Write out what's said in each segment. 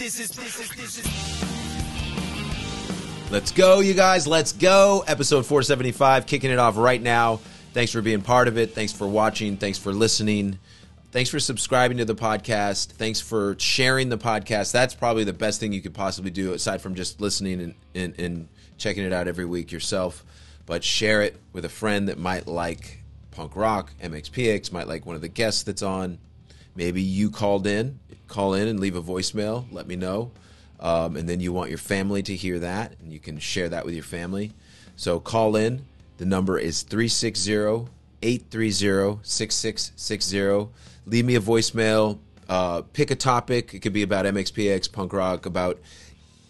This is this is this is. Let's go, you guys. Let's go. Episode 475, kicking it off right now. Thanks for being part of it. Thanks for watching. Thanks for listening. Thanks for subscribing to the podcast. Thanks for sharing the podcast. That's probably the best thing you could possibly do, aside from just listening and, and, and checking it out every week yourself. But share it with a friend that might like punk rock, MXPX, might like one of the guests that's on. Maybe you called in, call in and leave a voicemail. Let me know. Um, and then you want your family to hear that, and you can share that with your family. So call in. The number is 360 830 6660. Leave me a voicemail. Uh, pick a topic. It could be about MXPX, punk rock, about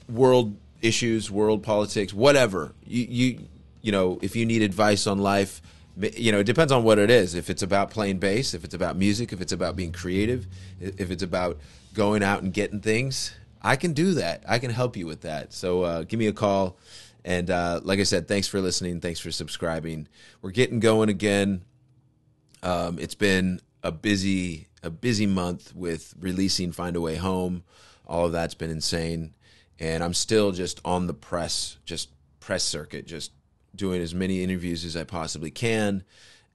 world issues, world politics, whatever. You, you, you know, if you need advice on life, you know, it depends on what it is. If it's about playing bass, if it's about music, if it's about being creative, if it's about going out and getting things, I can do that. I can help you with that. So uh, give me a call. And uh, like I said, thanks for listening. Thanks for subscribing. We're getting going again. Um, it's been a busy a busy month with releasing Find a Way Home. All of that's been insane, and I'm still just on the press, just press circuit, just doing as many interviews as I possibly can,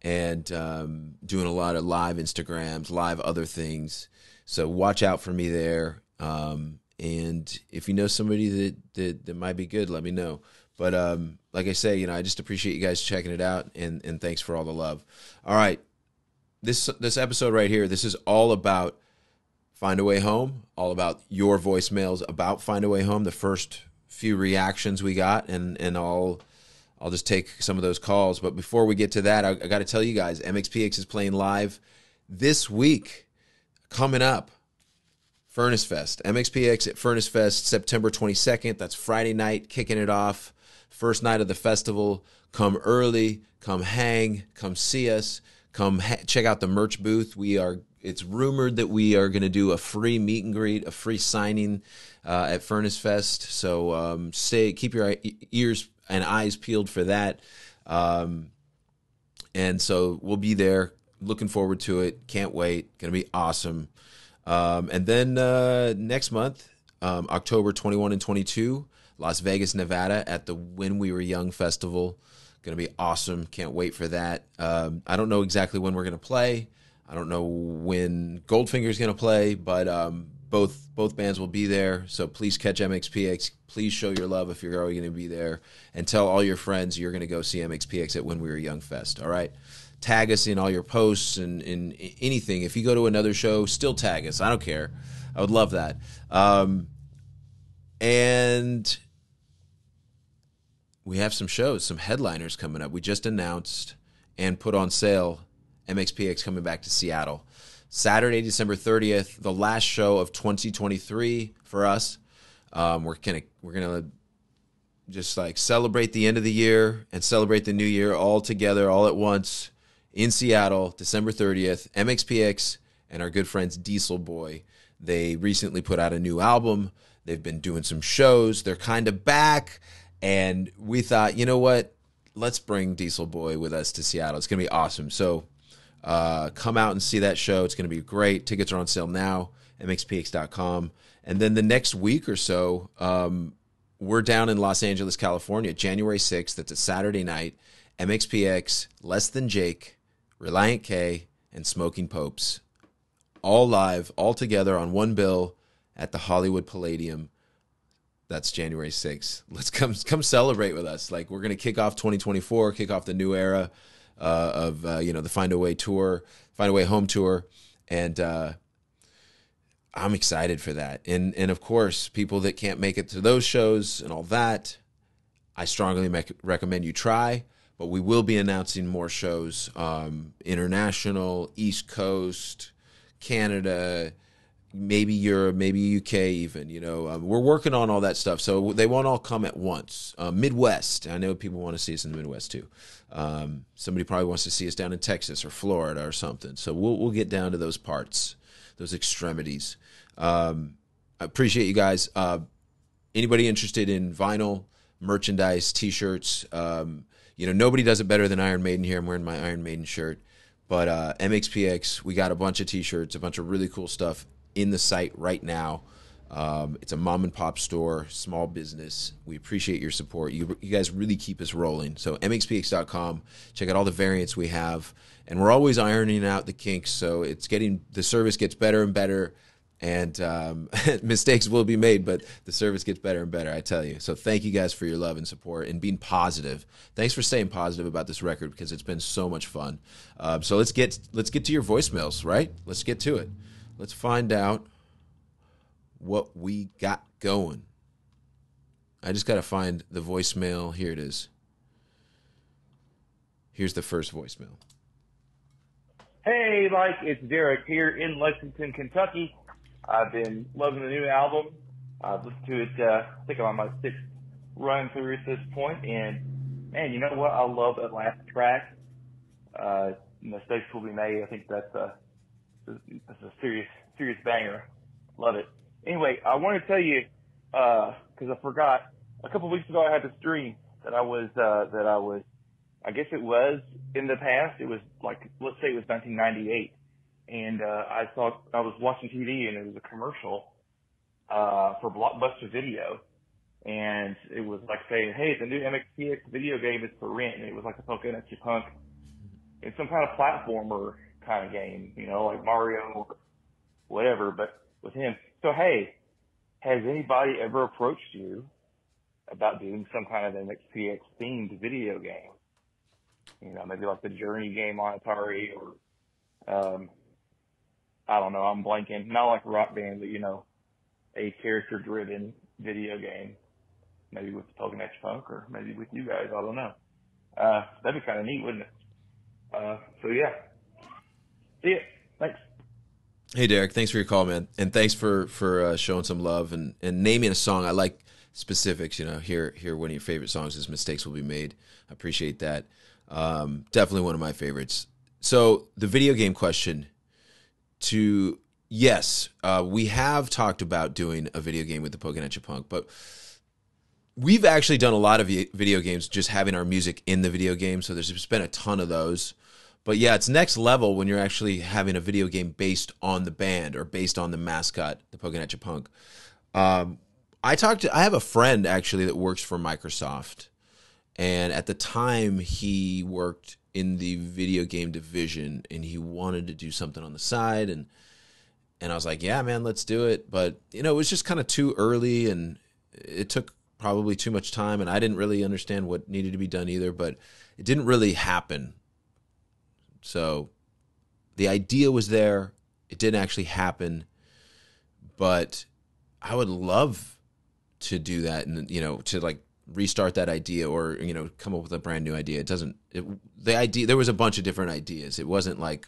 and um, doing a lot of live Instagrams, live other things. So watch out for me there. Um, and if you know somebody that, that, that might be good, let me know. But um, like I say, you know, I just appreciate you guys checking it out, and and thanks for all the love. All right, this this episode right here, this is all about Find a Way Home, all about your voicemails about Find a Way Home. The first few reactions we got, and and I'll I'll just take some of those calls. But before we get to that, I, I got to tell you guys, MXPX is playing live this week, coming up. Furnace Fest, MXPX at Furnace Fest, September 22nd. That's Friday night, kicking it off. First night of the festival. Come early, come hang, come see us, come ha- check out the merch booth. We are. It's rumored that we are going to do a free meet and greet, a free signing uh, at Furnace Fest. So um, stay, keep your ears and eyes peeled for that. Um, and so we'll be there. Looking forward to it. Can't wait. Going to be awesome. Um, and then uh, next month, um, October 21 and 22, Las Vegas, Nevada, at the When We Were Young Festival. Going to be awesome. Can't wait for that. Um, I don't know exactly when we're going to play. I don't know when Goldfinger is going to play, but um, both both bands will be there. So please catch MXPX. Please show your love if you're going to be there, and tell all your friends you're going to go see MXPX at When We Were Young Fest. All right tag us in all your posts and, and anything. If you go to another show, still tag us. I don't care. I would love that. Um, and we have some shows, some headliners coming up. We just announced and put on sale MXPX coming back to Seattle. Saturday, December 30th, the last show of 2023 for us. Um, we're gonna we're gonna just like celebrate the end of the year and celebrate the new year all together, all at once in Seattle, December 30th. MXPX and our good friends Diesel Boy. They recently put out a new album. They've been doing some shows. They're kind of back. And we thought, you know what? Let's bring Diesel Boy with us to Seattle. It's going to be awesome. So uh, come out and see that show. It's going to be great. Tickets are on sale now, mxpx.com. And then the next week or so, um, we're down in Los Angeles, California, January 6th. That's a Saturday night. MXPX, Less Than Jake, Relient K, and Smoking Popes, all live, all together on one bill at the Hollywood Palladium. That's January 6th. Let's come come celebrate with us. Like we're gonna kick off 2024, kick off the new era uh, of uh, you know the Find a Way tour, Find a Way home tour, and uh, I'm excited for that. And and of course, people that can't make it to those shows and all that, I strongly make, recommend you try but we will be announcing more shows um, international, East Coast, Canada, maybe Europe, maybe UK, even. You know, um, we're working on all that stuff, so they won't all come at once. Uh, Midwest, I know people want to see us in the Midwest too. Um, somebody probably wants to see us down in Texas or Florida or something. So we'll we'll get down to those parts, those extremities. Um, I appreciate you guys. Uh, anybody interested in vinyl merchandise, T-shirts? Um, you know, nobody does it better than Iron Maiden here. I'm wearing my Iron Maiden shirt. But uh, MXPX, we got a bunch of t shirts, a bunch of really cool stuff in the site right now. Um, it's a mom and pop store, small business. We appreciate your support. You, you guys really keep us rolling. So mxpx.com, check out all the variants we have, and we're always ironing out the kinks. So it's getting the service gets better and better, and um, mistakes will be made, but the service gets better and better. I tell you. So thank you guys for your love and support and being positive. Thanks for staying positive about this record because it's been so much fun. Um, so let's get let's get to your voicemails, right? Let's get to it. Let's find out what we got going. I just got to find the voicemail. Here it is. Here's the first voicemail. Hey, Mike, it's Derek here in Lexington, Kentucky. I've been loving the new album. I've listened to it, uh, I think I'm on my sixth run through at this point, and man, you know what? I love that last track. Uh, mistakes will be made. I think that's a, that's a serious, serious banger. Love it. Anyway, I want to tell you, uh, cause I forgot a couple weeks ago I had this dream that I was, uh, that I was, I guess it was in the past. It was like, let's say it was 1998 and, uh, I saw, I was watching TV and it was a commercial, uh, for Blockbuster Video. And it was like saying, hey, the new MXPX video game is for rent. And it was like a Pokinatcha Punk. It's some kind of platformer kind of game, you know, like Mario whatever, but with him. So hey, has anybody ever approached you about doing some kind of MXPX themed video game? You know, maybe like the Journey game on Atari or, um, I don't know, I'm blanking. Not like Rock Band, but you know, a character driven video game. Maybe with the Pokinatcha Punk or maybe with you guys, I don't know. Uh, that'd be kind of neat, wouldn't it? Uh, so yeah. See ya. Thanks. Hey Derek, thanks for your call, man, and thanks for for uh, showing some love and and naming a song. I like specifics. You know, here here one of your favorite songs is "Mistakes Will Be Made." I appreciate that. Um, definitely one of my favorites. So the video game question. To yes, uh, we have talked about doing a video game with the Pokinatcha Punk, but we've actually done a lot of video games just having our music in the video game. So there's been a ton of those. But yeah, it's next level when you're actually having a video game based on the band or based on the mascot, the Pokinatcha Punk. Um, I talked to, I have a friend actually that works for Microsoft. And at the time, he worked in the video game division and he wanted to do something on the side. And, and I was like, yeah, man, let's do it. But, you know, it was just kind of too early and it took probably too much time. And I didn't really understand what needed to be done either. But it didn't really happen so the idea was there. It didn't actually happen, but I would love to do that and you know to like restart that idea or you know come up with a brand new idea. It doesn't. It, the idea there was a bunch of different ideas. It wasn't like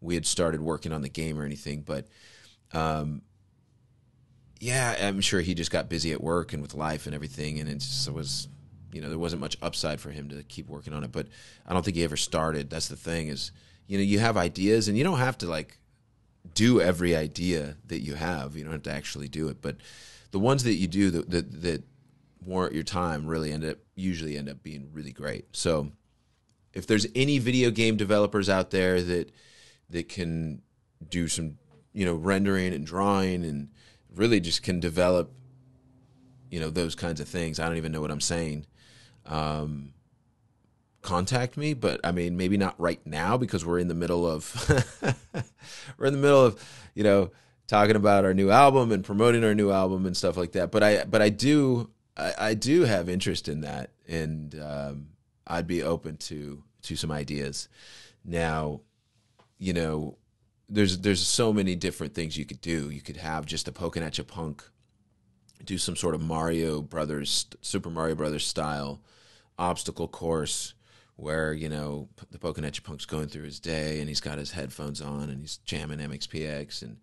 we had started working on the game or anything, but um, yeah, I'm sure he just got busy at work and with life and everything, and it just was you know there wasn't much upside for him to keep working on it but i don't think he ever started. That's the thing is you know you have ideas and you don't have to like do every idea that you have. You don't have to actually do it but the ones that you do that that, that warrant your time really end up usually end up being really great. So if there's any video game developers out there that that can do some you know rendering and drawing and really just can develop you know those kinds of things i don't even know what i'm saying um, contact me. But I mean, maybe not right now because we're in the middle of we're in the middle of you know talking about our new album and promoting our new album and stuff like that. But I but I do I, I do have interest in that, and um, I'd be open to to some ideas. Now, you know, there's there's so many different things you could do. You could have just a Pokinatcha punk, do some sort of Mario Brothers, Super Mario Brothers style obstacle course where you know the Pokinatcha Punk's going through his day and he's got his headphones on and he's jamming MXPX and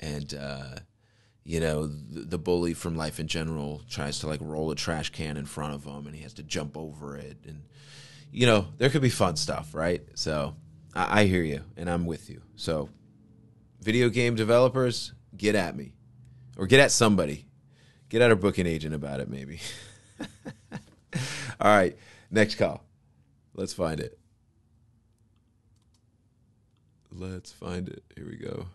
and uh, you know the, the, bully from Life in General tries to like roll a trash can in front of him and he has to jump over it and you know there could be fun stuff right? So I, I hear you and I'm with you. So video game developers get at me or get at somebody. Get at our booking agent about it maybe All right, next call. Let's find it. Let's find it. Here we go.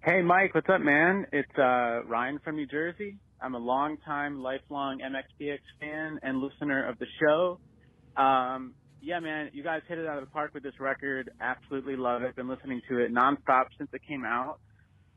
Hey, Mike, what's up, man? It's uh, Ryan from New Jersey. I'm a long-time, lifelong MXPX fan and listener of the show. Um, yeah, man, you guys hit it out of the park with this record. Absolutely love it. Been listening to it nonstop since it came out.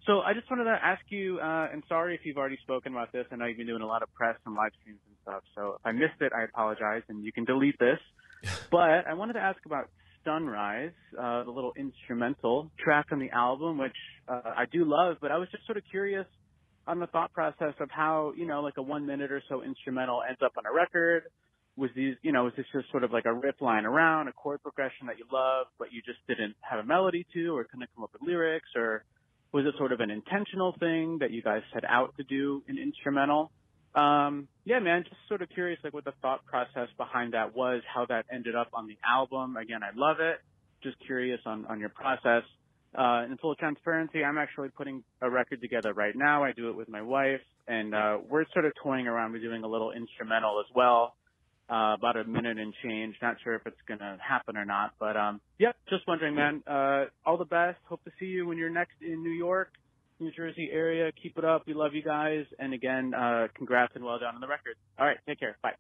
So I just wanted to ask you, uh, and sorry if you've already spoken about this. I know you've been doing a lot of press and live streams and stuff. So if I missed it, I apologize, and you can delete this. but I wanted to ask about Sunrise, uh, the little instrumental track on the album, which uh, I do love, but I was just sort of curious on the thought process of how, you know, like a one minute or so instrumental ends up on a record. Was these, you know, was this just sort of like a riff line around, a chord progression that you love, but you just didn't have a melody to or couldn't come up with lyrics, or was it sort of an intentional thing that you guys set out to do an instrumental? Um, yeah, man, just sort of curious, like what the thought process behind that was, how that ended up on the album. Again, I love it. Just curious on, on your process. Uh, in full transparency, I'm actually putting a record together right now. I do it with my wife and, uh, we're sort of toying around with doing a little instrumental as well. Uh, about a minute and change. Not sure if it's gonna happen or not, but, um, yeah, just wondering, man. Uh, all the best. Hope to see you when you're next in New York. New Jersey area. Keep it up. We love you guys. And again, uh, congrats and well done on the record. All right, take care. Bye.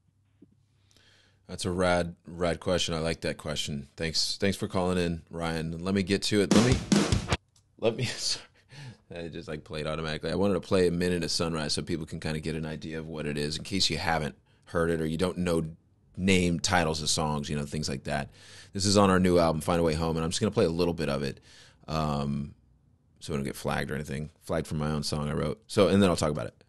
That's a rad, rad question. I like that question. Thanks, thanks for calling in, Ryan. Let me get to it. Let me, let me. Sorry. I just like played automatically. I wanted to play a minute of Sunrise so people can kind of get an idea of what it is in case you haven't heard it or you don't know name titles of songs, you know, things like that. This is on our new album, Find a Way Home, and I'm just gonna play a little bit of it. Um, so I don't get flagged or anything. Flagged for my own song I wrote. So and then I'll talk about it.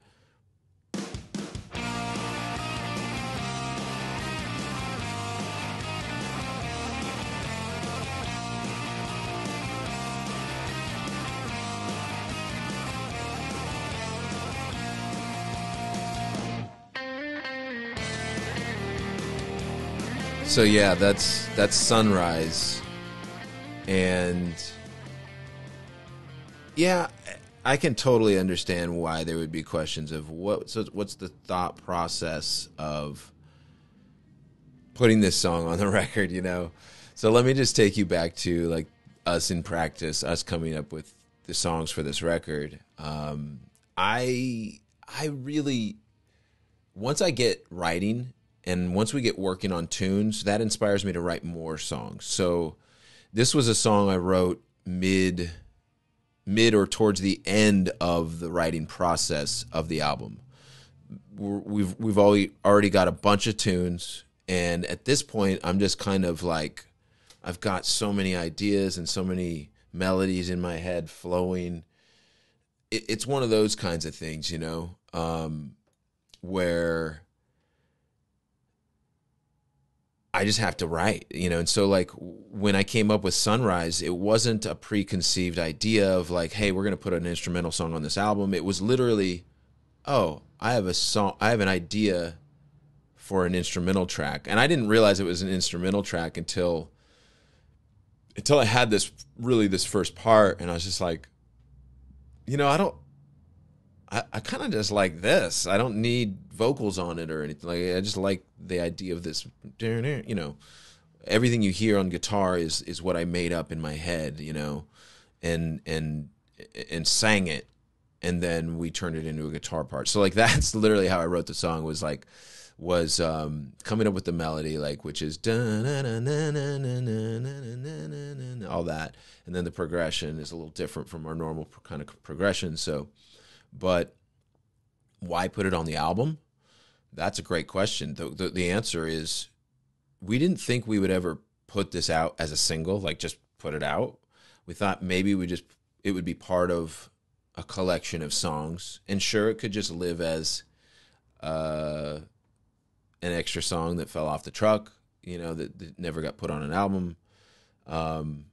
So yeah, that's that's sunrise, and yeah, I can totally understand why there would be questions of what. So what's the thought process of putting this song on the record? You know, so let me just take you back to like us in practice, us coming up with the songs for this record. Um, I I really once I get writing and once we get working on tunes, that inspires me to write more songs. So this was a song I wrote mid mid or towards the end of the writing process of the album. We've we've already already got a bunch of tunes, and at this point, I'm just kind of like, I've got so many ideas and so many melodies in my head flowing. It, it's one of those kinds of things, you know, um, where I just have to write, you know. And so, like, when I came up with Sunrise, it wasn't a preconceived idea of like, hey, we're gonna put an instrumental song on this album. It was literally, oh, I have a song, I have an idea for an instrumental track, and I didn't realize it was an instrumental track until until I had this really this first part, and I was just like, you know, I don't. I, I kind of just like this. I don't need vocals on it or anything. Like I just like the idea of this. You know, everything you hear on guitar is is what I made up in my head. You know, and and and sang it, and then we turned it into a guitar part. So like that's literally how I wrote the song. Was like was um, coming up with the melody, like which is all that, and then the progression is a little different from our normal kind of progression. So, but why put it on the album? That's a great question. The, the, the answer is we didn't think we would ever put this out as a single, like just put it out. We thought maybe we just it would be part of a collection of songs, and sure, it could just live as uh, an extra song that fell off the truck, you know, that, that never got put on an album. Um,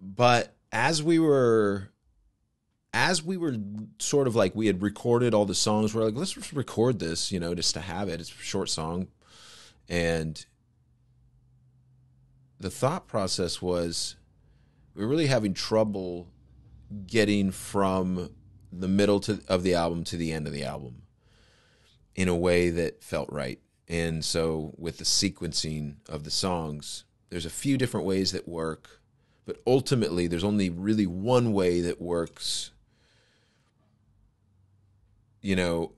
but as we were as we were sort of like we had recorded all the songs, we're like, let's record this, you know, just to have it. It's a short song. And the thought process was we were really having trouble getting from the middle to, of the album to the end of the album in a way that felt right. And so with the sequencing of the songs, there's a few different ways that work, but ultimately there's only really one way that works you know,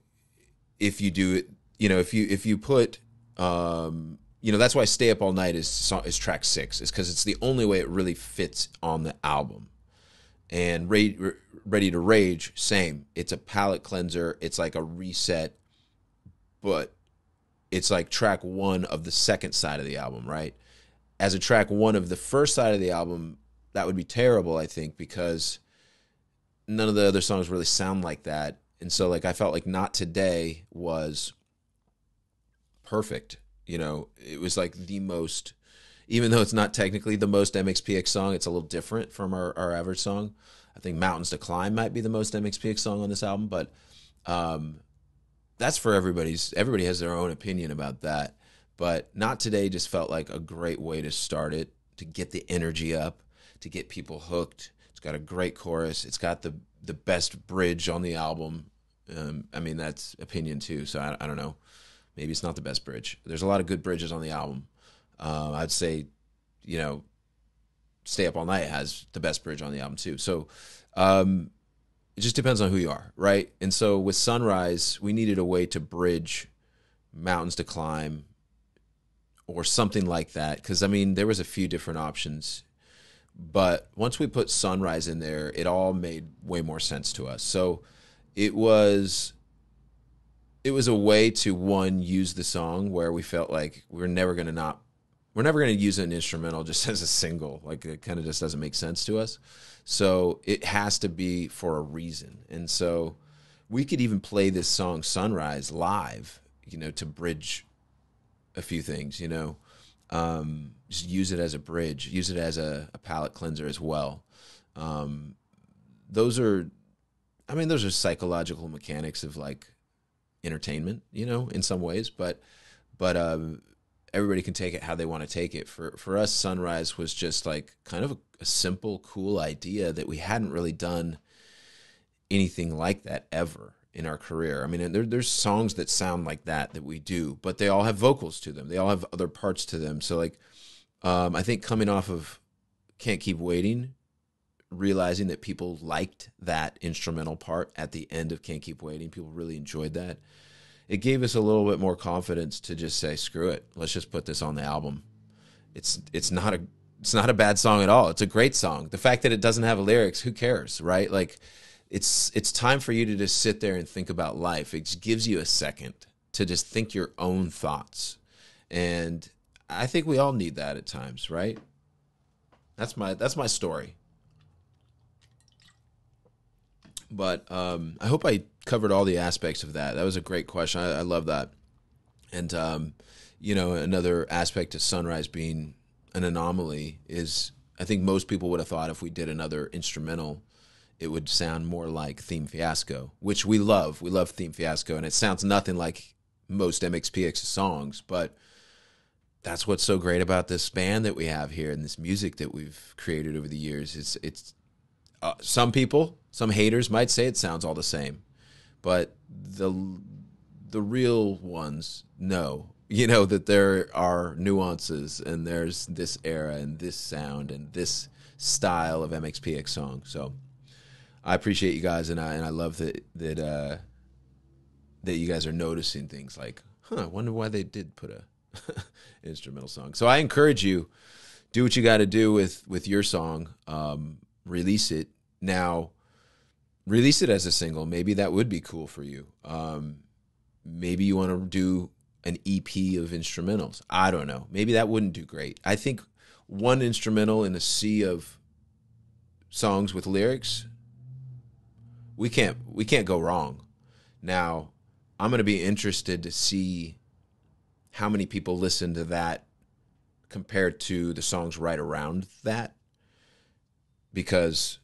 if you do it, you know, if you if you put, um, you know, that's why "Stay Up All Night" is is track six, is because it's the only way it really fits on the album. And "Ready to Rage," same. It's a palate cleanser. It's like a reset, but it's like track one of the second side of the album, right? As a track one of the first side of the album, that would be terrible, I think, because none of the other songs really sound like that. And so like I felt like Not Today was perfect. You know, it was like the most even though it's not technically the most MXPX song, it's a little different from our, our average song. I think Mountains to Climb might be the most MXPX song on this album, but um that's for everybody's everybody has their own opinion about that. But Not Today just felt like a great way to start it, to get the energy up, to get people hooked. It's got a great chorus. It's got the the best bridge on the album. Um, I mean, that's opinion too. So I, I don't know. Maybe it's not the best bridge. There's a lot of good bridges on the album. Uh, I'd say, you know, Stay Up All Night has the best bridge on the album too. So um, it just depends on who you are, right? And so with Sunrise, we needed a way to bridge Mountains to Climb or something like that. Because I mean, there was a few different options but once we put sunrise in there it all made way more sense to us. So it was it was a way to one use the song where we felt like we are never going to not we're never going to use an instrumental just as a single. Like it kind of just doesn't make sense to us. So it has to be for a reason. And so we could even play this song sunrise live you know to bridge a few things you know? Um, just use it as a bridge, use it as a, a palate cleanser as well. Um, those are, I mean, those are psychological mechanics of like entertainment, you know, in some ways, but, but, um, everybody can take it how they want to take it. For, for us, Sunrise was just like kind of a, a simple, cool idea that we hadn't really done anything like that ever in our career. I mean, there, there's songs that sound like that that we do, but they all have vocals to them. They all have other parts to them. So like, um, I think coming off of "Can't Keep Waiting," realizing that people liked that instrumental part at the end of "Can't Keep Waiting," people really enjoyed that. It gave us a little bit more confidence to just say, "Screw it, let's just put this on the album." It's it's not a it's not a bad song at all. It's a great song. The fact that it doesn't have lyrics, who cares, right? Like it's it's time for you to just sit there and think about life. It gives you a second to just think your own thoughts. And I think we all need that at times, right? That's my that's my story. But um, I hope I covered all the aspects of that. That was a great question. I, I love that. And um, you know, another aspect of Sunrise being an anomaly is I think most people would have thought if we did another instrumental it would sound more like Theme Fiasco, which we love. We love Theme Fiasco, and it sounds nothing like most MXPX songs, but that's what's so great about this band that we have here and this music that we've created over the years. It's it's uh, some people, some haters might say it sounds all the same, but the the real ones know, you know, that there are nuances and there's this era and this sound and this style of MXPX song. So I appreciate you guys, and I and I love that that uh, that you guys are noticing things like, huh? I wonder why they did put a instrumental song. So I encourage you, do what you got to do with with your song. Um, release it now. Release it as a single. Maybe that would be cool for you. Um, maybe you want to do an EP of instrumentals. I don't know. Maybe that wouldn't do great. I think one instrumental in a sea of songs with lyrics we can't we can't go wrong. Now, I'm going to be interested to see how many people listen to that compared to the songs right around that because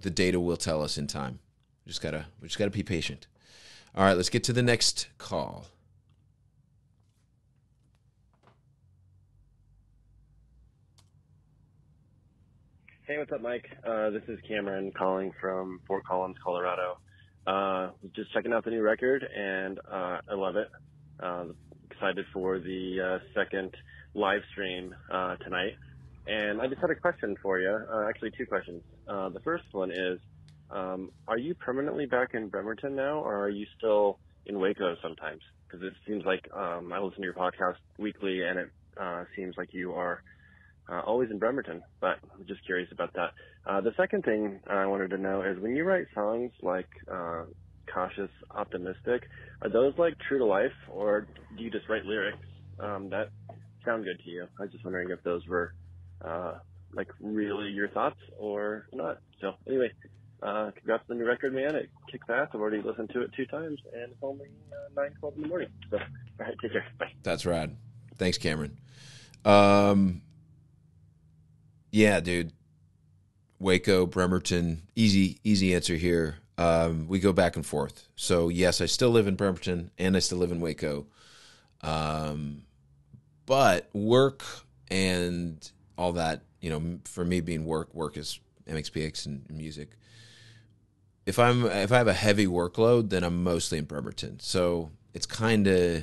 the data will tell us in time. We just got to we just got to be patient. All right, let's get to the next call. Hey, what's up, Mike? Uh, this is Cameron calling from Fort Collins, Colorado. Uh, just checking out the new record, and uh, I love it. Uh, excited for the uh, second live stream uh, tonight. And I just had a question for you. Uh, actually, two questions. Uh, the first one is, Um, are you permanently back in Bremerton now, or are you still in Waco sometimes? Because it seems like um, I listen to your podcast weekly, and it uh, seems like you are uh, always in Bremerton. But I'm just curious about that. The second thing I wanted to know is when you write songs like "Cautious Optimistic," are those like true to life, or do you just write lyrics um, that sound good to you? I was just wondering if those were uh, like really your thoughts or not. So anyway, uh, congrats on the new record, man. It kicks ass. I've already listened to it two times, and it's only uh, nine twelve in the morning. So, all right, take care. Bye. That's rad. Thanks, Cameron. Um, yeah, dude. Waco, Bremerton, easy, easy answer here. Um, we go back and forth. So yes, I still live in Bremerton and I still live in Waco. Um, but work and all that, you know, for me being work, work is MXPX and music. If I'm if I have a heavy workload, then I'm mostly in Bremerton. So it's kind of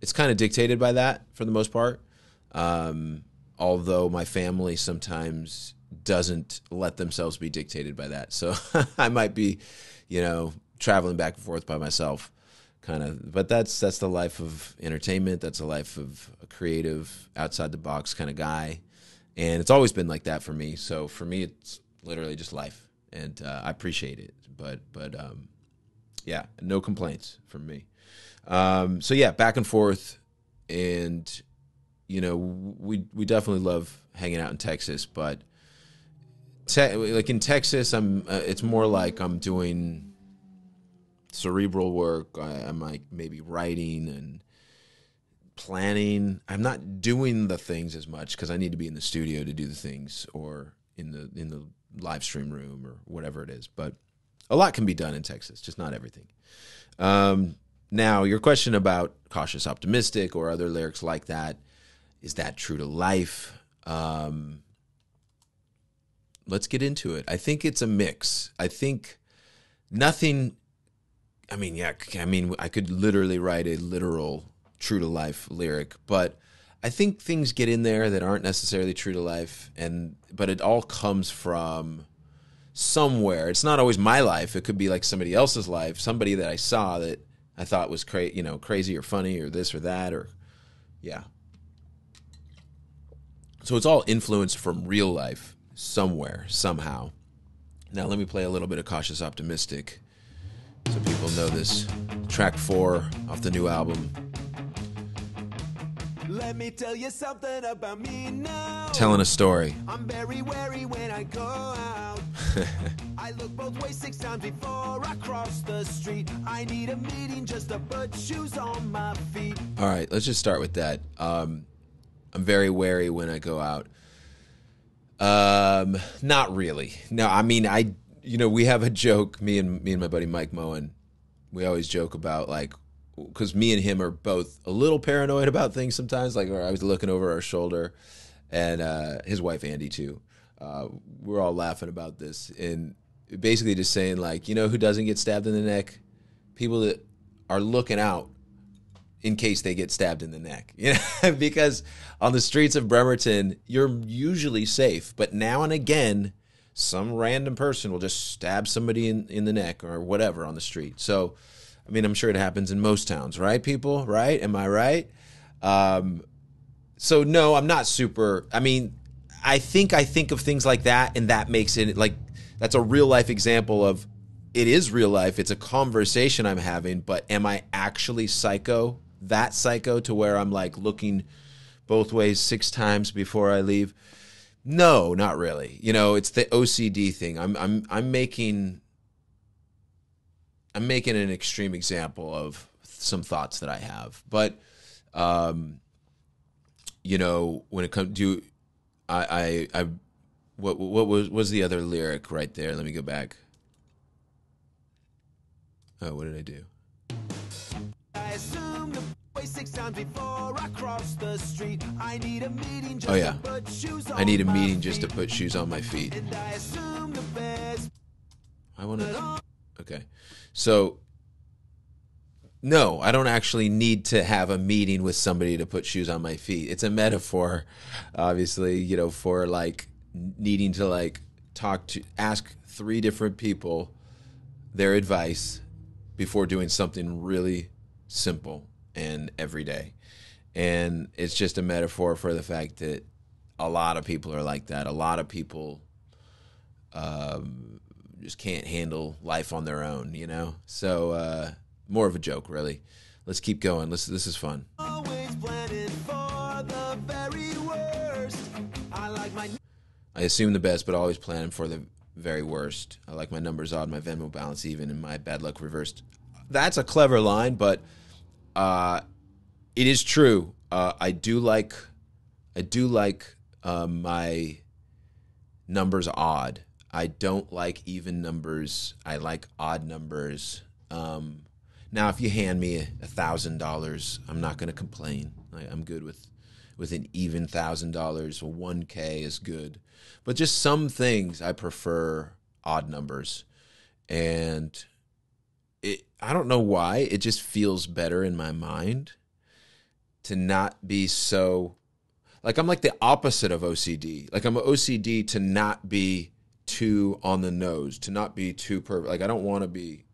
it's kind of dictated by that for the most part. Um, although my family sometimes doesn't let themselves be dictated by that. So I might be, you know, traveling back and forth by myself kind of but that's that's the life of entertainment. That's the life of a creative outside the box kind of guy. And it's always been like that for me. So for me it's literally just life. And uh, i appreciate it. But but um, yeah no complaints from me. Um, so yeah back and forth. And you know we we definitely love hanging out in texas. But te- like in texas i'm uh, it's more like i'm doing cerebral work. I, I'm like maybe writing and planning. I'm not doing the things as much because I need to be in the studio to do the things or in the in the live stream room or whatever it is. But a lot can be done in Texas, just not everything. Um, now, your question about cautious optimistic or other lyrics like that is that true to life? Um, let's get into it. I think it's a mix. I think nothing I mean, yeah, I mean, I could literally write a literal true to life lyric, but I think things get in there that aren't necessarily true to life, and but it all comes from somewhere. It's not always my life. It could be like somebody else's life, somebody that I saw that I thought was cra- you know, crazy or funny or this or that or yeah. So it's all influenced from real life somewhere, somehow. Now let me play a little bit of cautious optimistic so people know this. Track four off the new album. Let me tell you something about me now. Telling a story. I'm very wary when I go out. I look both ways six times before I cross the street. I need a meeting just to put shoes on my feet. All right, let's just start with that. Um, I'm very wary when I go out. Um, not really. No, I mean, I, you know, we have a joke. Me and me and my buddy Mike Moen, we always joke about like, because me and him are both a little paranoid about things sometimes. Like, I was looking over our shoulder, and uh, his wife Andy too. Uh, we're all laughing about this, and basically just saying like, you know, who doesn't get stabbed in the neck? People that are looking out in case they get stabbed in the neck. You know, because on the streets of Bremerton, you're usually safe, but now and again, some random person will just stab somebody in, in the neck or whatever on the street. So, I mean, I'm sure it happens in most towns, right, people? Right? Am I right? Um, so no, I'm not super. I mean, I think I think of things like that, and that makes it like that's a real life example of it is real life. It's a conversation I'm having, but am I actually psycho? That psycho to where I'm like looking both ways six times before I leave? No, not really. You know, it's the OCD thing. I'm I'm I'm making I'm making an extreme example of some thoughts that I have. But um you know, when it comes to I I I what what was was the other lyric right there? Let me go back. Oh, what did I do? I Oh, yeah. to put shoes on I need a meeting just oh, to put shoes on my feet. And I assume the best. I want to. Okay. So, no, I don't actually need to have a meeting with somebody to put shoes on my feet. It's a metaphor, obviously, you know, for like needing to like talk to, ask three different people their advice before doing something really simple and everyday. And it's just a metaphor for the fact that a lot of people are like that. A lot of people um, just can't handle life on their own, you know? So, uh, more of a joke, really. Let's keep going. Let's, this is fun. Always planning for the very worst. I like my I assume the best, but always planning for the very worst. I like my numbers odd, my Venmo balance even, and my bad luck reversed. That's a clever line, but uh, it is true. Uh, I do like, I do like uh, my numbers odd. I don't like even numbers. I like odd numbers. Um, now, if you hand me a thousand dollars, I'm not going to complain. I, I'm good with with an even thousand dollars. One k is good, but just some things I prefer odd numbers, and it. I don't know why. It just feels better in my mind to not be so. Like I'm like the opposite of OCD. Like I'm OCD to not be too on the nose, to not be too perfect. Like I don't want to be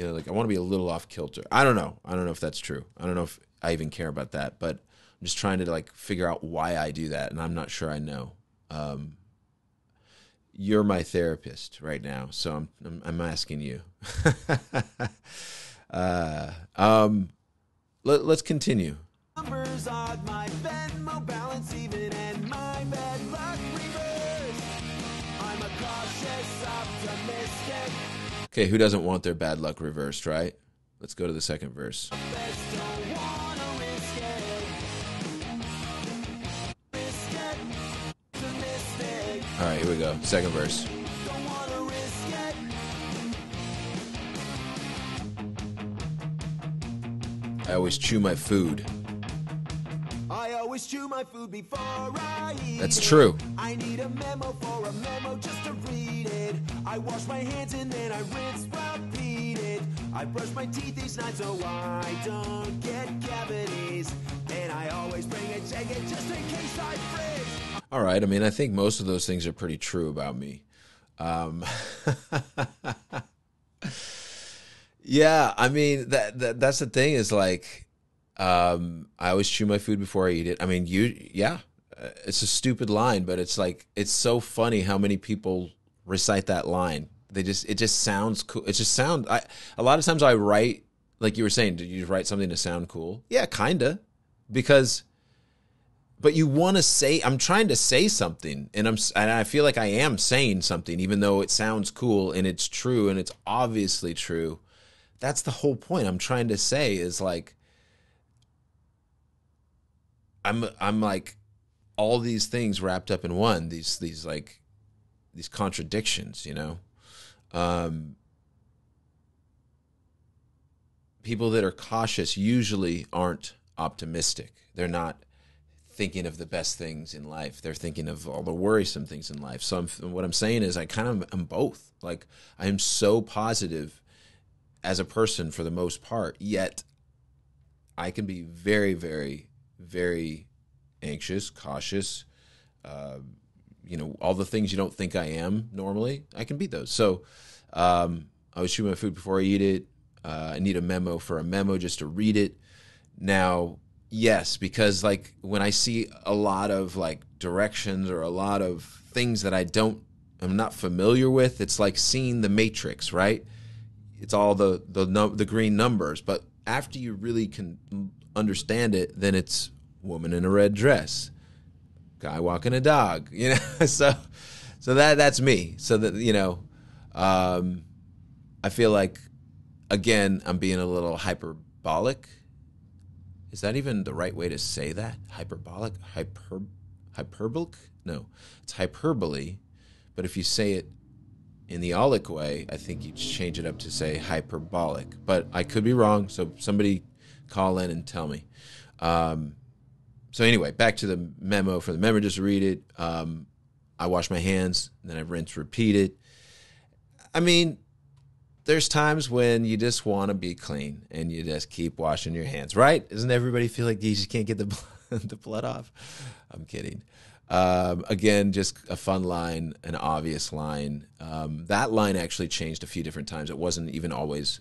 you know, like I want to be a little off kilter. I don't know. I don't know if that's true. I don't know if I even care about that, but I'm just trying to like figure out why I do that, and I'm not sure I know. Um, you're my therapist right now, so I'm I'm, I'm asking you. uh, um, let, let's continue. numbers odd, my Venmo balance even, and my bad luck reversed. I'm a cautious optimistic. Okay, who doesn't want their bad luck reversed, right? Let's go to the second verse. Best All right, here we go. Second verse. Don't wanna risk it. I always chew my food. I always chew my food before I eat That's true. I need a memo for a memo just to read it. I wash my hands and then I rinse, repeat it. I brush my teeth each night so I don't get cavities. And I always bring a jacket just in case I freeze. All right. I mean, I think most of those things are pretty true about me. Um, yeah, I mean that, that that's the thing is like um, I always chew my food before I eat it. I mean, you yeah, uh, it's a stupid line, but it's like it's so funny how many people recite that line. They just it just sounds cool. It just sound I a lot of times I write like you were saying, did you write something to sound cool? Yeah, kinda. Because but you want to say i'm trying to say something and i'm and i feel like i am saying something even though it sounds cool and it's true and it's obviously true. That's the whole point i'm trying to say is like i'm i'm like all these things wrapped up in one these these like these contradictions you know? Um people that are cautious usually aren't optimistic. They're not thinking of the best things in life. They're thinking of all the worrisome things in life. So I'm, what I'm saying is I kind of am both. Like I am so positive as a person for the most part, yet I can be very, very, very anxious, cautious. Uh, you know, all the things you don't think I am normally, I can be those. So um, I was chewing my food before I eat it. Uh, I need a memo for a memo just to read it. Now, yes, because like when I see a lot of like directions or a lot of things that I don't, I'm not familiar with, it's like seeing the Matrix, right? It's all the the the green numbers, but after you really can understand it, then it's woman in a red dress, guy walking a dog, you know. so, so that that's me. So that you know, um, I feel like again I'm being a little hyperbolic. Is that even the right way to say that? Hyperbolic, hyper, hyperbolic? No, it's hyperbole. But if you say it in the olic way, I think you change it up to say hyperbolic. But I could be wrong, so somebody call in and tell me. Um, so anyway, back to the memo for the memo. Just read it. Um, I wash my hands, then I rinse, repeat it. I mean, there's times when you just want to be clean and you just keep washing your hands, right? Doesn't everybody feel like you just can't get the the blood off? I'm kidding. Um, again, just a fun line, an obvious line. Um, that line actually changed a few different times. It wasn't even always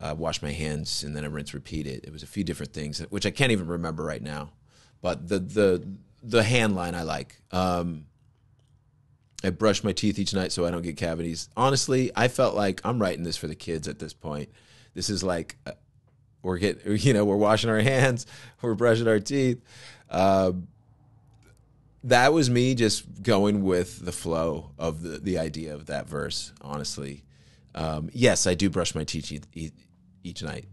uh, wash my hands and then I rinse, repeat it. It was a few different things, which I can't even remember right now. But the the the hand line I like. Um, I brush my teeth each night so I don't get cavities. Honestly, I felt like I'm writing this for the kids at this point. This is like uh, we're get you know we're washing our hands, we're brushing our teeth. Um, that was me just going with the flow of the the idea of that verse. Honestly, um, yes, I do brush my teeth each, each night,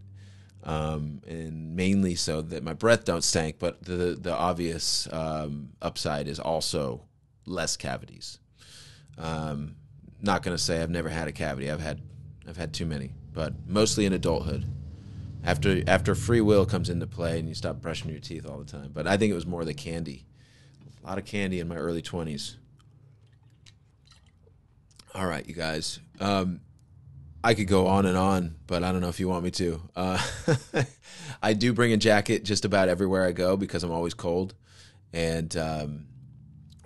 um, and mainly so that my breath don't stink. But the the obvious um, upside is also less cavities. Um, not gonna say I've never had a cavity. I've had I've had too many, but mostly in adulthood. After after free will comes into play and you stop brushing your teeth all the time. But I think it was more the candy. A lot of candy in my early twenties. All right, you guys. Um, I could go on and on, but I don't know if you want me to. Uh, I do bring a jacket just about everywhere I go because I'm always cold, and um,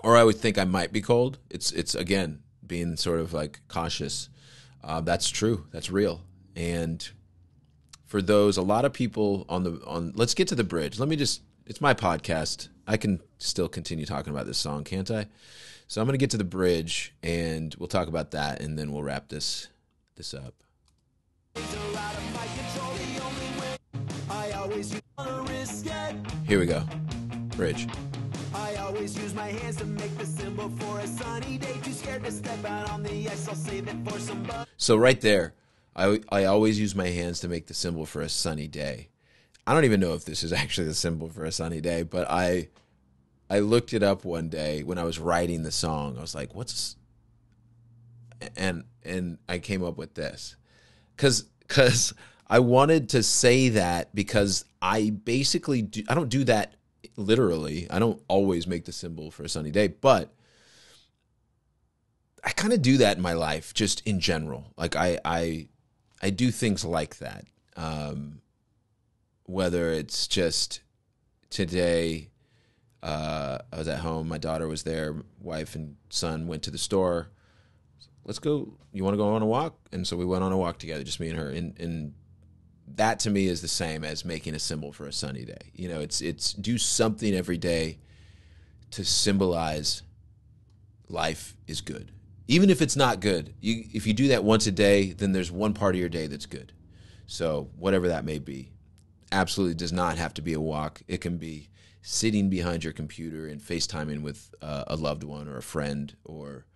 or I would think I might be cold. It's it's again being sort of like cautious. Uh, that's true. That's real. And for those, a lot of people on the on. Let's get to the bridge. Let me just. It's my podcast. I can still continue talking about this song, can't I? So I'm going to get to the bridge, and we'll talk about that, and then we'll wrap this this up. Here we go. Bridge. I always use my hands to make the symbol for a sunny day. Too scared to step out on the ice, I'll save it for somebody. So right there, I I always use my hands to make the symbol for a sunny day. I don't even know if this is actually the symbol for a sunny day, but I I looked it up one day when I was writing the song. I was like, "What's?" And and I came up with this, because because I wanted to say that because I basically do, I don't do that literally. I don't always make the symbol for a sunny day, but I kind of do that in my life, just in general. Like I I I do things like that. Um, whether it's just today, uh, I was at home. My daughter was there. Wife and son went to the store. Let's go. You want to go on a walk? And so we went on a walk together, just me and her. And and that to me is the same as making a symbol for a sunny day. You know, it's it's do something every day to symbolize life is good. Even if it's not good, you if you do that once a day, then there's one part of your day that's good. So whatever that may be, absolutely does not have to be a walk. It can be sitting behind your computer and FaceTiming with uh, a loved one or a friend or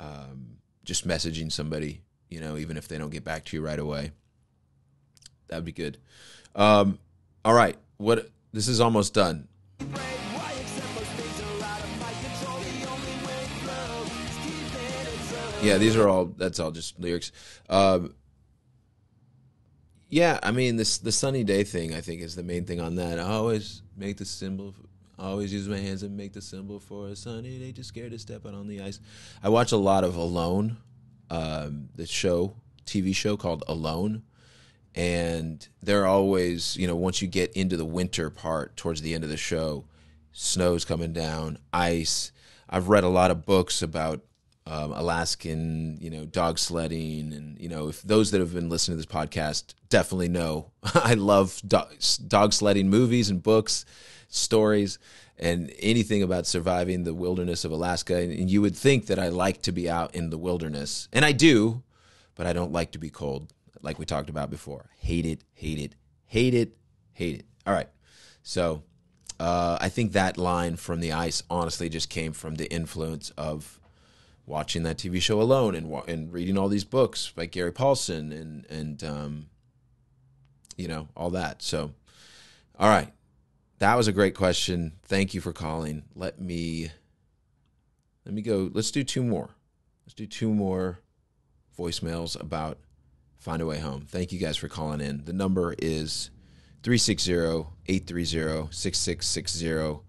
um, just messaging somebody, you know, even if they don't get back to you right away. That'd be good. Um, all right. What this is almost done. Yeah, these are all. That's all just lyrics. Um, yeah, I mean this the sunny day thing. I think is the main thing on that. I always make the symbol. I always use my hands and make the symbol for a sunny day. Just scared to step out on the ice. I watch a lot of Alone, um, the show, TV show called Alone, and they're always, you know, once you get into the winter part towards the end of the show, snow's coming down, ice. I've read a lot of books about um, Alaskan, you know, dog sledding, and you know, if those that have been listening to this podcast definitely know, I love dog, dog sledding movies and books, stories, and anything about surviving the wilderness of Alaska. And you would think that I like to be out in the wilderness, and I do, but I don't like to be cold, like we talked about before. Hate it, hate it, hate it, hate it. All right, so. Uh, I think that line from the ice honestly just came from the influence of watching that TV show alone and and reading all these books by Gary Paulsen and and um, you know all that. So, all right, that was a great question. Thank you for calling. Let me let me go. Let's do two more. Let's do two more voicemails about Find a Way Home. Thank you guys for calling in. The number is 360-830-6660.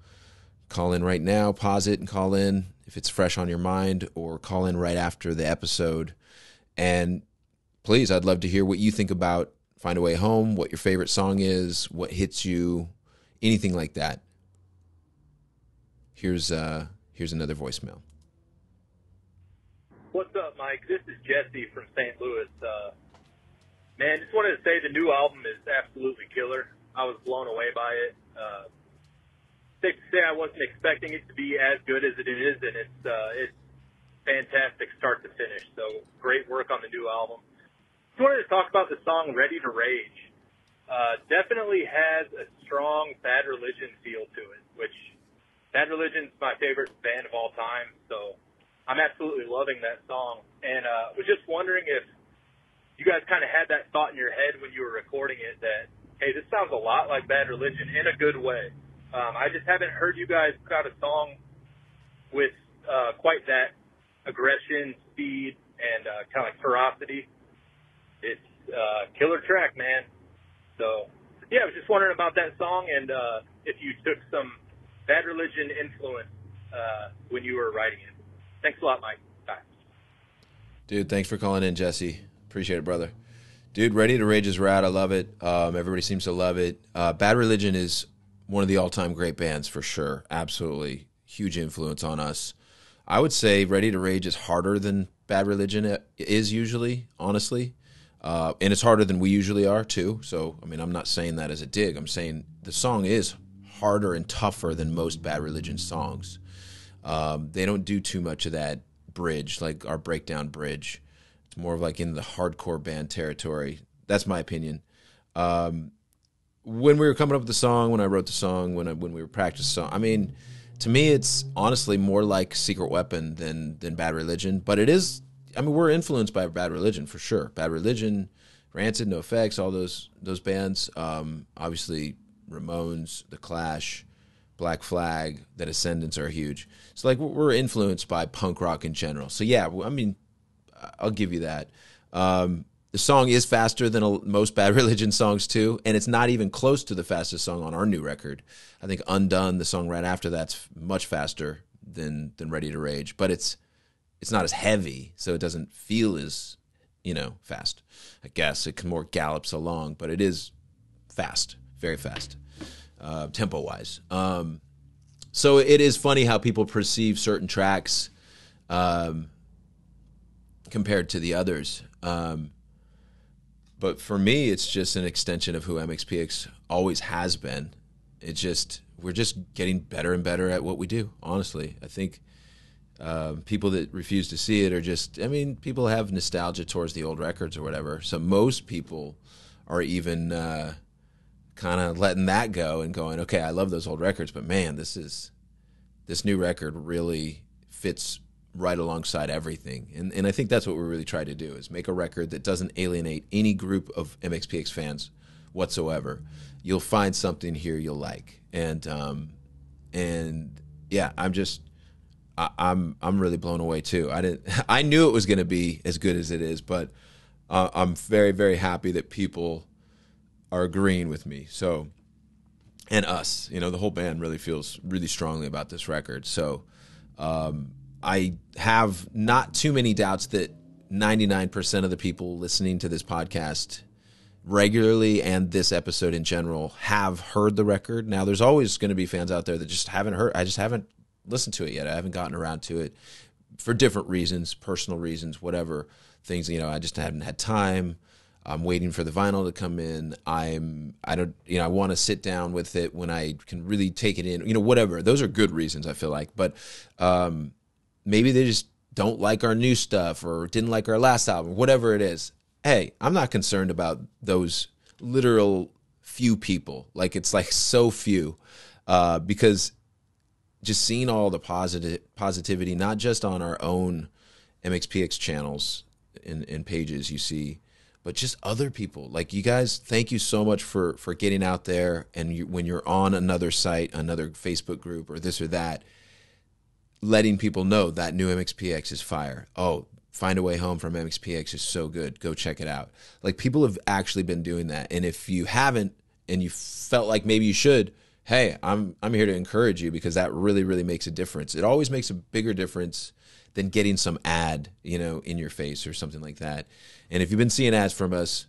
Call in right now, pause it and call in if it's fresh on your mind or call in right after the episode. And please, I'd love to hear what you think about Find a Way Home, what your favorite song is, what hits you, anything like that. here's uh, here's another voicemail. What's up, Mike? This is Jesse from St. Louis. Uh, man, just wanted to say the new album is absolutely killer. I was blown away by it. Uh, safe to say I wasn't expecting it to be as good as it is, and it's uh, it's fantastic start to finish. So great work on the new album. Just wanted to talk about the song "Ready to Rage." Uh, definitely has a strong Bad Religion feel to it, which Bad Religion's my favorite band of all time. So I'm absolutely loving that song, and uh, was just wondering if you guys kind of had that thought in your head when you were recording it that hey, this sounds a lot like Bad Religion in a good way. Um, I just haven't heard you guys put out a song with uh, quite that aggression, speed, and uh, kind of like ferocity. It's uh, killer track, man. So yeah, I was just wondering about that song and uh, if you took some Bad Religion influence uh, when you were writing it. Thanks a lot, Mike. Bye. Dude, thanks for calling in, Jesse. Appreciate it, brother. Dude, Ready to Rage is rad. I love it. Um, everybody seems to love it. Uh, Bad Religion is one of the all-time great bands for sure. Absolutely, huge influence on us. I would say Ready to Rage is harder than Bad Religion is usually, honestly, uh, and it's harder than we usually are too. So, I mean, I'm not saying that as a dig. I'm saying the song is harder and tougher than most Bad Religion songs. Um, they don't do too much of that bridge, like our breakdown bridge. It's more of like in the hardcore band territory. That's my opinion. Um, when we were coming up with the song, when I wrote the song, when I, when we were practicing, song, I mean, to me, it's honestly more like Secret Weapon than than Bad Religion. But it is. I mean, we're influenced by Bad Religion for sure. Bad Religion, Rancid, NOFX, all those those bands. Um, obviously, Ramones, The Clash. Black Flag, The Descendents are huge. So like we're influenced by punk rock in general. So yeah, I mean, I'll give you that. Um, the song is faster than a, most Bad Religion songs too, and it's not even close to the fastest song on our new record. I think Undone, the song right after that's much faster than than Ready to Rage, but it's it's not as heavy, so it doesn't feel as you know fast. I guess it can more gallops along, but it is fast, very fast uh, tempo wise. Um, so it is funny how people perceive certain tracks um, compared to the others. Um, but for me, it's just an extension of who MXPX always has been. It just we're just getting better and better at what we do. Honestly, I think uh, people that refuse to see it are just. I mean, people have nostalgia towards the old records or whatever. So most people are even. Uh, kind of letting that go and going, okay, I love those old records, but man, this is this new record really fits right alongside everything. And and I think that's what we really try to do is make a record that doesn't alienate any group of MXPX fans whatsoever. You'll find something here you'll like. And um and yeah, I'm just I, I'm I'm really blown away too. I didn't I knew it was going to be as good as it is, but uh, I'm very very happy that people are agreeing with me. So, and us, you know, the whole band really feels really strongly about this record. So, um, I have not too many doubts that 99% of the people listening to this podcast regularly and this episode in general have heard the record. Now, there's always going to be fans out there that just haven't heard. I just haven't listened to it yet. I haven't gotten around to it for different reasons, personal reasons, whatever things. You know, I just haven't had time. I'm waiting for the vinyl to come in. I'm I don't you know I want to sit down with it when I can really take it in. You know whatever. Those are good reasons I feel like, but um, maybe they just don't like our new stuff or didn't like our last album, whatever it is. Hey, I'm not concerned about those literal few people. Like it's like so few uh, because just seeing all the positive positivity, not just on our own MXPX channels and, and pages, you see but just other people like you guys thank you so much for for getting out there and you, when you're on another site another facebook group or this or that letting people know that new mxpx is fire. Oh find a way home from mxpx is so good. Go check it out. Like people have actually been doing that. And if you haven't and you felt like maybe you should hey i'm i'm here to encourage you because that really really makes a difference. It always makes a bigger difference than getting some ad, you know, in your face or something like that. And if you've been seeing ads from us,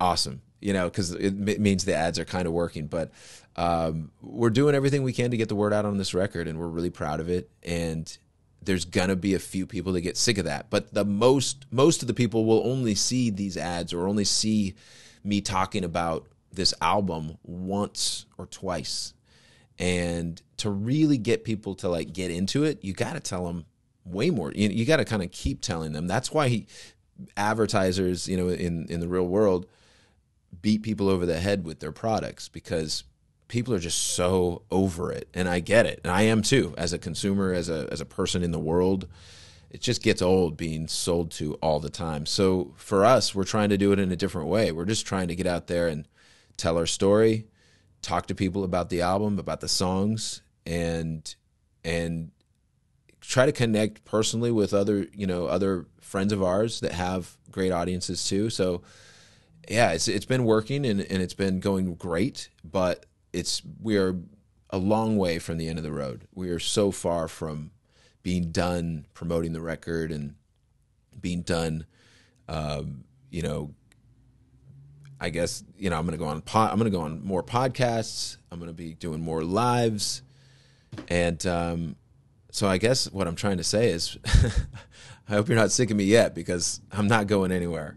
awesome. You know, because it m- means the ads are kind of working. But um, we're doing everything we can to get the word out on this record, and we're really proud of it. And there's gonna be a few people that get sick of that, but the most most of the people will only see these ads or only see me talking about this album once or twice. And to really get people to like get into it, you got to tell them way more. You, you got to kind of keep telling them. That's why he, advertisers, you know, in in the real world, beat people over the head with their products because people are just so over it, and I get it, and I am too as a consumer, as a as a person in the world. It just gets old being sold to all the time. So for us, we're trying to do it in a different way. We're just trying to get out there and tell our story, talk to people about the album, about the songs, and and try to connect personally with other you know other friends of ours that have great audiences too. So yeah, it's it's been working and, and it's been going great, but it's we are a long way from the end of the road. We are so far from being done promoting the record and being done um, you know I guess you know I'm gonna go on po- I'm gonna go on more podcasts. I'm gonna be doing more lives, and um, so I guess what I'm trying to say is, I hope you're not sick of me yet because I'm not going anywhere.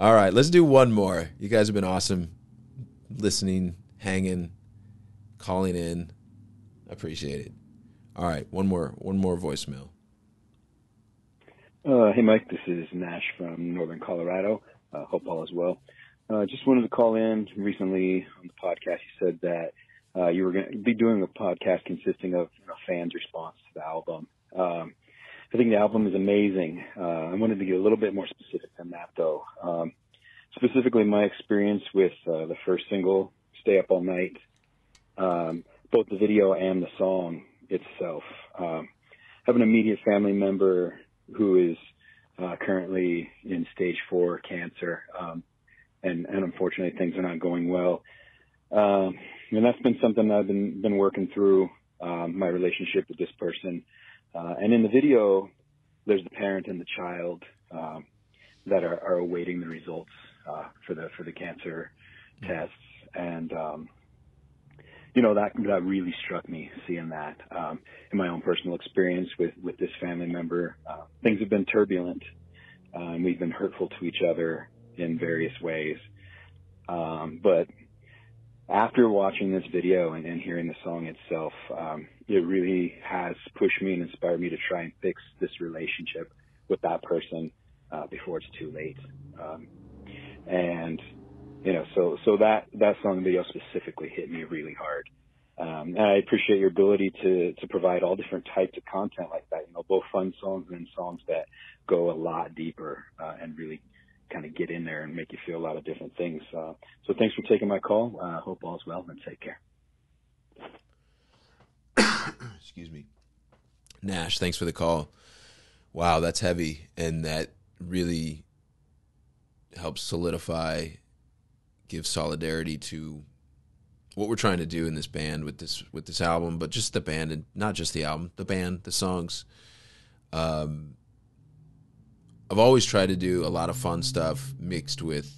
All right, let's do one more. You guys have been awesome, listening, hanging, calling in. Appreciate it. All right, one more one more voicemail. Uh, hey, Mike. This is Nash from Northern Colorado. Uh, hope all is well. Uh, just wanted to call in. Recently on the podcast, you said that uh, you were going to be doing a podcast consisting of you know, fans' response to the album. Um, I think the album is amazing. Uh, I wanted to get a little bit more specific than that, though. Um, specifically, my experience with uh, the first single, "Stay Up All Night," um, both the video and the song itself. Um, I have an immediate family member who is uh, currently in stage four cancer. Um, and, and unfortunately things are not going well. Um, and that's been something I've been, been working through, um, my relationship with this person. Uh, and in the video, there's the parent and the child, um, that are, are awaiting the results, uh, for the, for the cancer tests. And, um, you know, that, that really struck me seeing that, um, in my own personal experience with, with this family member. Uh, things have been turbulent, uh, and we've been hurtful to each other in various ways. Um, but after watching this video and, and hearing the song itself, um, it really has pushed me and inspired me to try and fix this relationship with that person uh, before it's too late. Um, and you know, so so that that song video specifically hit me really hard. Um, and I appreciate your ability to to provide all different types of content like that. You know, both fun songs and songs that go a lot deeper uh, and really kind of get in there and make you feel a lot of different things. Uh, so thanks for taking my call. Uh, hope all's well and take care. Excuse me. Nash, thanks for the call. Wow, that's heavy. And that really helps solidify, give solidarity to what we're trying to do in this band with this with this album, but just the band and not just the album, the band, the songs. Um, I've always tried to do a lot of fun stuff mixed with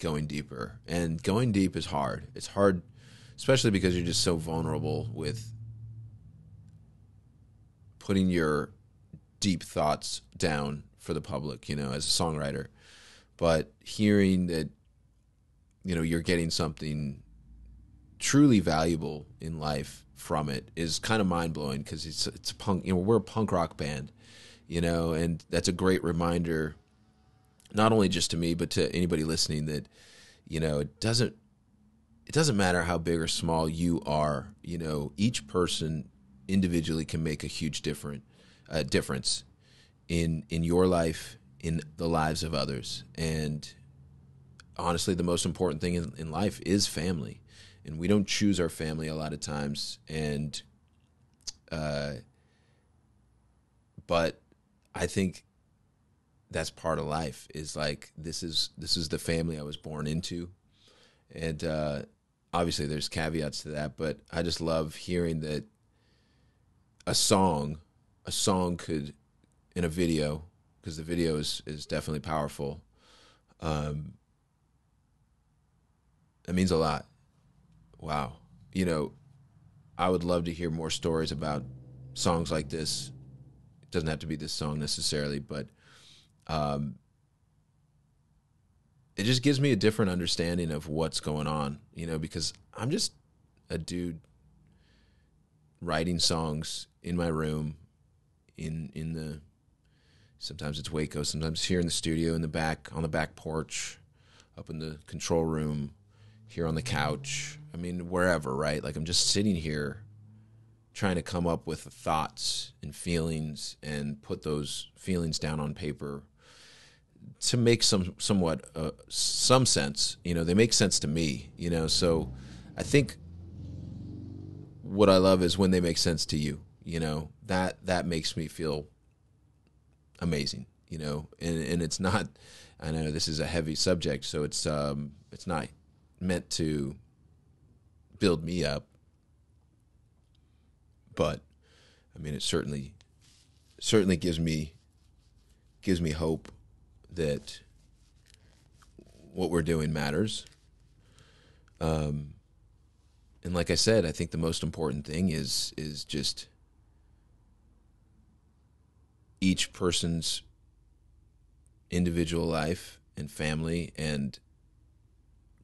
going deeper. And going deep is hard. It's hard, especially because you're just so vulnerable with putting your deep thoughts down for the public, you know, as a songwriter. But hearing that, you know, you're getting something truly valuable in life from it is kind of mind blowing because it's it's punk. You know, we're a punk rock band, you know, and that's a great reminder, not only just to me but to anybody listening that, you know, it doesn't it doesn't matter how big or small you are. You know, each person individually can make a huge different uh, difference in in your life, in the lives of others, and honestly, the most important thing in, in life is family. And we don't choose our family a lot of times. And uh but i think that's part of life is like this is this is the family i was born into. And uh obviously there's caveats to that but i just love hearing that a song a song could in a video because the video is is definitely powerful um That means a lot. Wow. You know, I would love to hear more stories about songs like this. It doesn't have to be this song necessarily, but um, it just gives me a different understanding of what's going on, you know, because I'm just a dude writing songs in my room in in the sometimes it's Waco, sometimes here in the studio in the back on the back porch, up in the control room, here on the couch. I mean, wherever, right? Like I'm just sitting here trying to come up with thoughts and feelings and put those feelings down on paper to make some somewhat uh, some sense. You know, they make sense to me. You know, so I think what I love is when they make sense to you. You know, that that makes me feel amazing. You know, and and it's not. I know this is a heavy subject, so it's um it's not meant to build me up, but I mean, it certainly certainly gives me gives me hope that what we're doing matters. Um, and like I said, I think the most important thing is is just each person's individual life and family and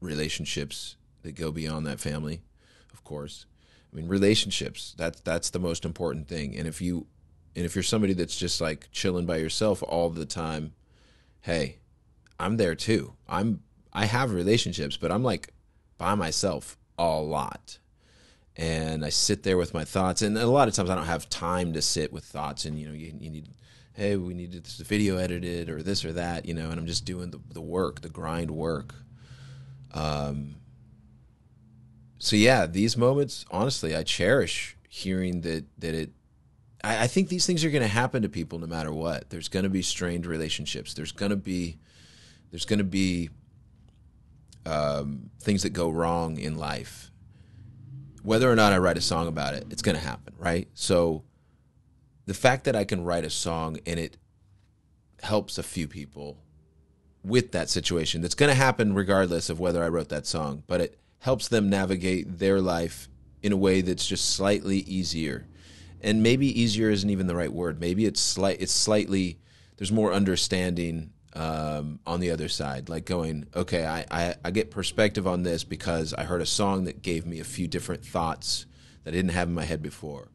relationships that go beyond that family, of course. I mean, relationships, that's that's the most important thing. And if you and if you're somebody that's just like chilling by yourself all the time, hey, I'm there too. I'm I have relationships, but I'm like by myself a lot. And I sit there with my thoughts and a lot of times I don't have time to sit with thoughts and you know, you, you need hey, we need this video edited or this or that, you know, and I'm just doing the, the work, the grind work. Um, so yeah, these moments, honestly, I cherish hearing that that it. I, I think these things are going to happen to people no matter what. There's going to be strained relationships. There's going to be, there's going to be um, things that go wrong in life. Whether or not I write a song about it, it's going to happen, right? So, the fact that I can write a song and it helps a few people with that situation that's going to happen regardless of whether I wrote that song, but it helps them navigate their life in a way that's just slightly easier. And maybe easier isn't even the right word. Maybe it's slight it's slightly there's more understanding um, on the other side, like going, okay, I, I, I get perspective on this because I heard a song that gave me a few different thoughts that I didn't have in my head before.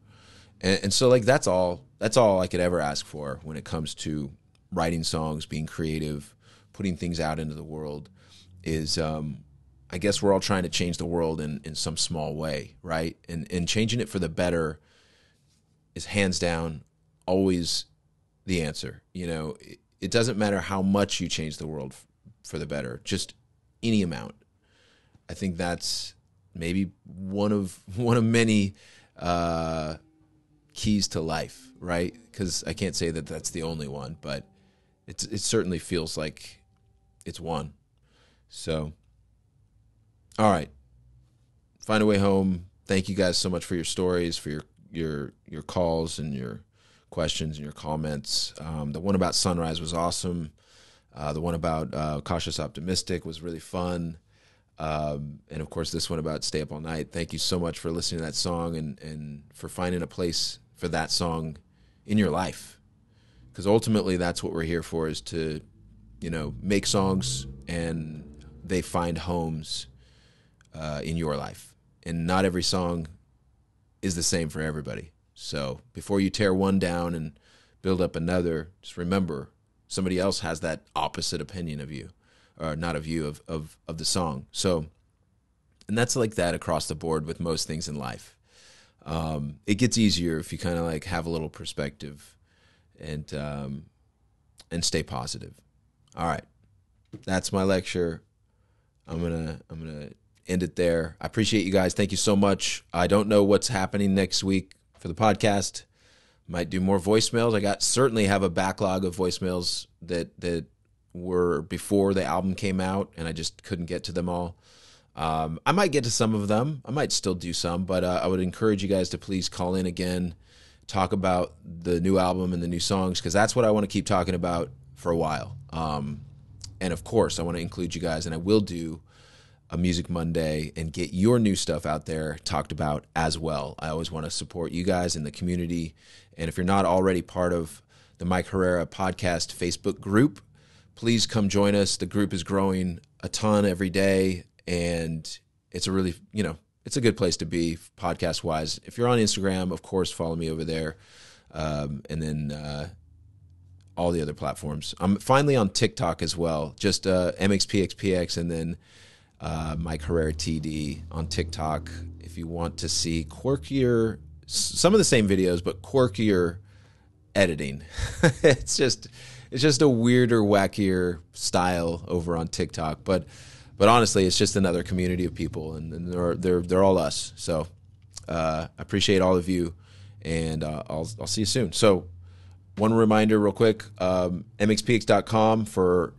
And, and so like that's all that's all I could ever ask for when it comes to writing songs, being creative, putting things out into the world is um, I guess we're all trying to change the world in, in some small way, right? And and changing it for the better is hands down always the answer. You know, it, doesn't matter how much you change the world f- for the better, just any amount. I think that's maybe one of one of many uh, keys to life, right? Because I can't say that that's the only one, but it's it certainly feels like it's one. So, all right, find a way home. Thank you guys so much for your stories, for your your your calls and your questions and your comments. Um, the one about sunrise was awesome. Uh, the one about uh, cautious optimistic was really fun. Um, and of course, this one about stay up all night. Thank you so much for listening to that song and and for finding a place for that song in your life. Because ultimately, that's what we're here for: is to you know, make songs and they find homes uh, in your life. And not every song is the same for everybody. So before you tear one down and build up another, just remember somebody else has that opposite opinion of you, or not of you, of, of, of the song. So, and that's like that across the board with most things in life. Um, it gets easier if you kind of like have a little perspective and, um, and stay positive. All right. That's my lecture. I'm going to I'm going to end it there. I appreciate you guys. Thank you so much. I don't know what's happening next week for the podcast. Might do more voicemails. I got certainly have a backlog of voicemails that that were before the album came out and I just couldn't get to them all. Um, I might get to some of them. I might still do some, but uh, I would encourage you guys to please call in again, talk about the new album and the new songs because that's what I want to keep talking about for a while. Um, and of course, I want to include you guys, and I will do a Music Monday and get your new stuff out there talked about as well. I always want to support you guys in the community. And if you're not already part of the Mike Herrera podcast Facebook group, please come join us. The group is growing a ton every day and it's a really, you know, it's a good place to be podcast wise. If you're on Instagram, of course, follow me over there. Um, and then uh, all the other platforms. I'm finally on TikTok as well, just uh, MXPXPX and then uh, Mike Herrera TD on TikTok. If you want to see quirkier, some of the same videos, but quirkier editing, it's just it's just a weirder, wackier style over on TikTok. But but honestly, it's just another community of people, and, and they're they're they're all us. So uh, appreciate all of you, and uh, I'll I'll see you soon. So one reminder, real quick: um, mxpx.com for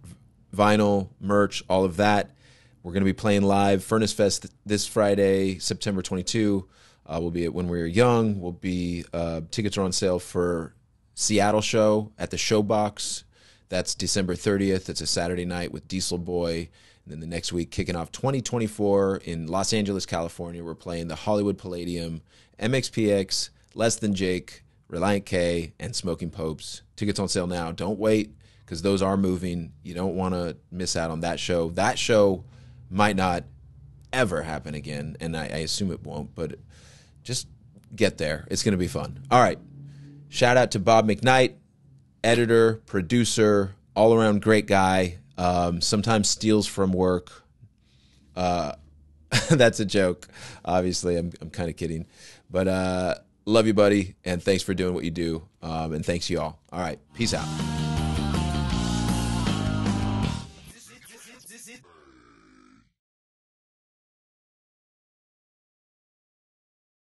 vinyl merch, all of that. We're going to be playing live Furnace Fest this Friday, September 22. Uh, we'll be at When We Were Young. We'll be uh, tickets are on sale for Seattle show at the Showbox. That's December 30th. It's a Saturday night with Diesel Boy. And then the next week, kicking off 2024 in Los Angeles, California, we're playing the Hollywood Palladium, MXPX, Less Than Jake, Relient K, and Smoking Popes. Tickets on sale now. Don't wait because those are moving. You don't want to miss out on that show. That show might not ever happen again, and I, I assume it won't, but just get there. It's going to be fun. All right. Shout out to Bob McKnight, editor, producer, all around great guy. Um, sometimes steals from work. Uh, that's a joke. Obviously, I'm, I'm kind of kidding. But uh, love you, buddy. And thanks for doing what you do. Um, and thanks, you all. All right. Peace out.